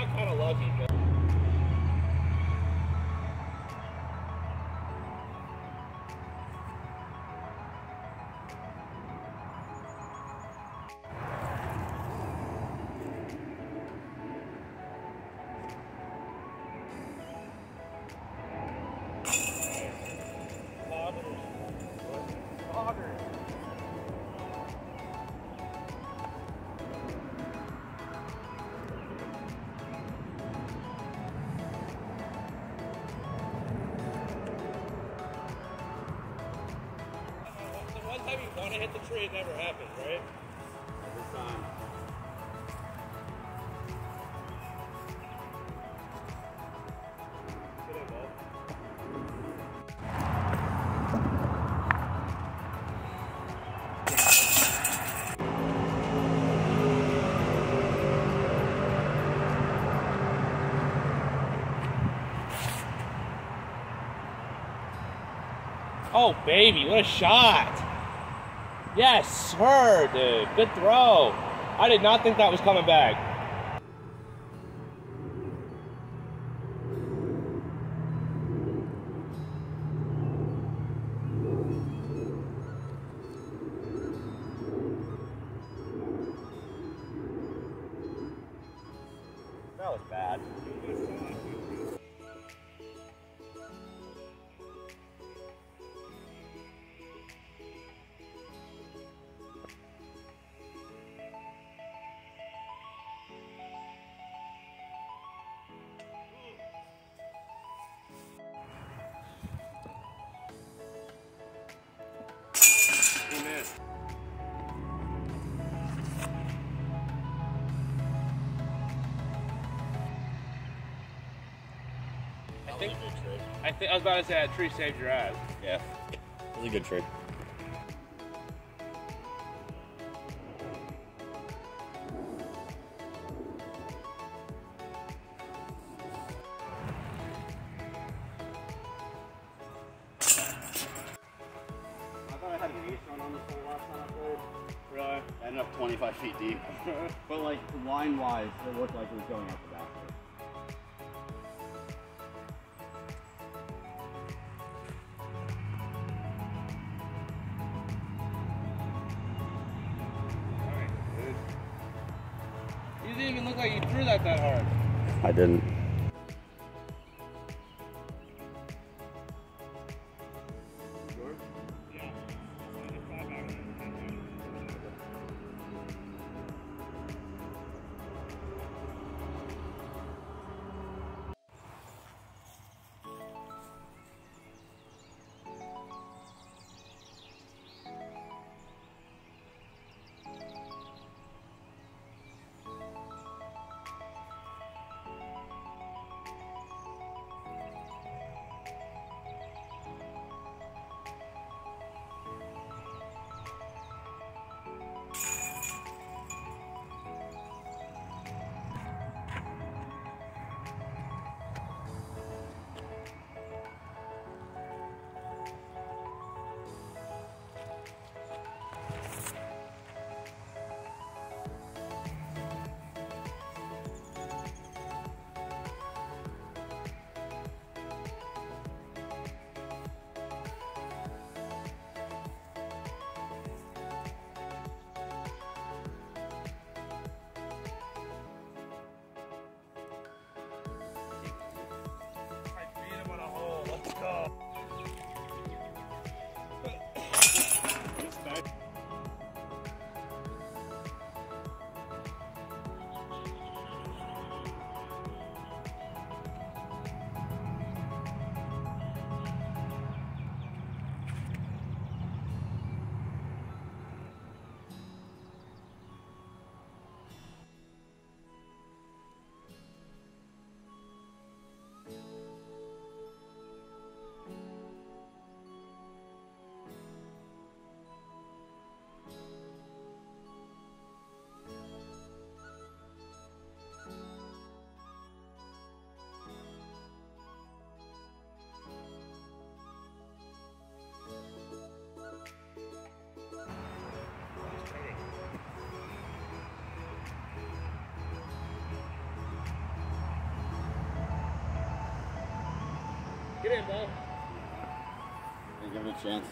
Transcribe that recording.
got kind of lucky, want to hit the tree, it never happens, right? Every time. Oh, baby, what a shot! Yes, sir, dude. Good throw. I did not think that was coming back. That was bad. I think. I think I was about to say that tree saved your ass. Yeah. It was a good trick. I thought I had an ace run on this hole last time I played. Really? Ended up 25 feet deep. but like line wise, it looked like it was going up didn't even look like you threw that that hard. I didn't. Get in, ball. Give it a chance.